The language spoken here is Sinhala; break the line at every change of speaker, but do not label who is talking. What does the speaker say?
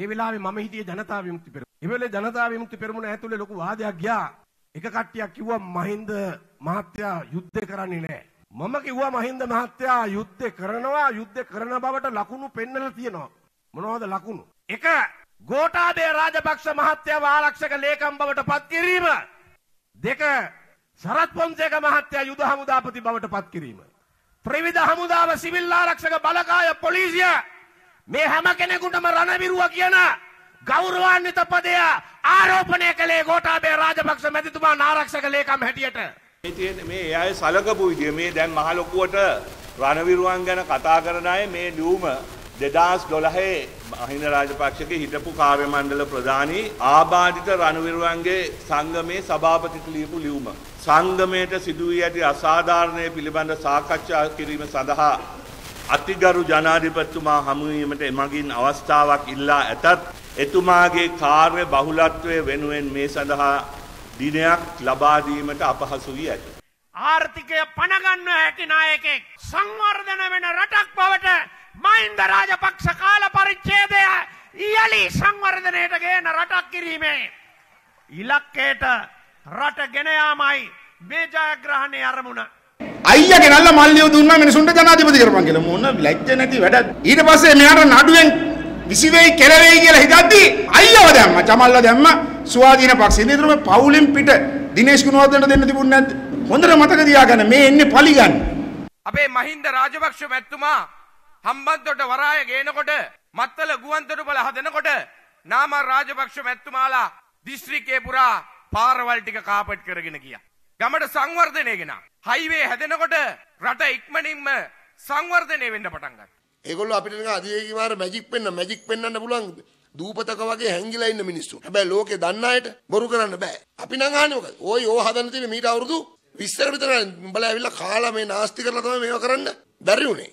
ඒ වෙලාවේ මම හිටියේ ජනතා විමුක්ති පෙරමුණ. ඒ වෙලේ ජනතා විමුක්ති පෙරමුණ ඇතුලේ ලොකු වාදයක් ගියා. එක කට්ටියක් කිව්වා මහින්ද මහත්තයා යුද්ධ කරන්නේ නැහැ. මම කිව්වා මහින්ද මහත්තයා යුද්ධ කරනවා යුද්ධ කරන බවට ලකුණු පෙන්නලා තියෙනවා. මොනවද ලකුණු? එක ගෝඨාභය රාජපක්ෂ මහත්තයාව ආරක්ෂක ලේකම් බවට පත් කිරීම. දෙක සරත් පොන්සේක මහත්තයා යුද හමුදාපති බවට පත් කිරීම. ත්‍රිවිධ හමුදාව සිවිල් ආරක්ෂක බලකාය පොලිසිය මේ හැම කෙනෙකුටම රණවිරුව කියන ගෞරවාන්විත පදය ආරෝපණය කළේ ගෝඨාභය රාජපක්ෂ මැතිතුමා ආරක්ෂක ලේකම් හැටියට.
මේ තියෙන මේ ඒ අය සලකපු විදිය මේ දැන් මහ ලොකුවට රණවිරුවන් ගැන කතා කරන අය මේ ලියුම 2012 මහින්ද රාජපක්ෂගේ හිටපු කාර්ය මණ්ඩල ප්‍රධානී ආබාධිත රණවිරුවන්ගේ සංගමේ සභාපතිට ලියපු ලියුම. සංගමයට සිදු වී ඇති අසාධාරණය පිළිබඳ සාකච්ඡා කිරීම සඳහා අතිගරු ජනාධිපතිතුමා හමුවීමට එමගින් අවස්ථාවක් ඉල්ලා ඇතත් එතුමාගේ කාර්ය බහුලත්වය වෙනුවෙන් මේ සඳහා දිනයක් ලබා දීමට අපහසු වී ඇත.
ආර්ථිකය පණගන්න හැකි නායකෙක් සංවර්ධන වෙන රටක් බවට මහින්ද රාජපක්ෂ කාල පරිච්ඡේදය ඉයලි සංවර්ධනයට ගේන රටක් කිරීමේ ඉලක්කයට රට ගෙන යාමයි මේ ජයග්‍රහණයේ අරමුණ.
අයියා ගෙනල්ල මල්ලියෝ දුන්නා මිනිසුන්ට ජනාධිපති කරපන් කියලා මොන ලැජ්ජ නැති වැඩ. ඊට පස්සේ මෙයාට නඩුවෙන් විසි වෙයි කෙලවෙයි කියලා හිතද්දි අයියව දැම්ම චමල්ල දැම්ම ස්වාධීන පක්ෂේ. ඉතින් මේ පවුලෙන් පිට දිනේෂ් ගුණවර්ධනට දෙන්න තිබුණ නැද්ද? හොඳට මතක තියාගන්න මේ එන්නේ පලිගන්න.
අපේ මහින්ද රාජපක්ෂ මැතිතුමා හම්බන්තොට වරාය ගේනකොට මත්තල ගුවන්තොටුපළ හදනකොට නාම රාජපක්ෂ මැතිතුමාලා දිස්ත්‍රික්කේ පුරා පාරවල් ටික කාපට් කරගෙන ගියා. ගමට සංවර්ධනය ගෙන. හයිවේ හැදෙනකොට රට ඉක්මනින්ම සංවර්ධනය වෙන්න පටන් ගත්තා.
ඒගොල්ලෝ අපිට නිකන් අධිවේගී මාර මැජික් පෙන්න මැජික් පෙන්වන්න පුළුවන් දූපතක වගේ හැංගිලා ඉන්න මිනිස්සු. හැබැයි ලෝකේ දන්න අයට බොරු කරන්න බෑ. අපි නම් අහන්නේ මොකද? ඕයි ඕ හදන්න තියෙන මීට අවුරුදු 20කට විතර උඹලා ඇවිල්ලා කාලා මේ නාස්ති කරලා තමයි මේවා කරන්න බැරි උනේ.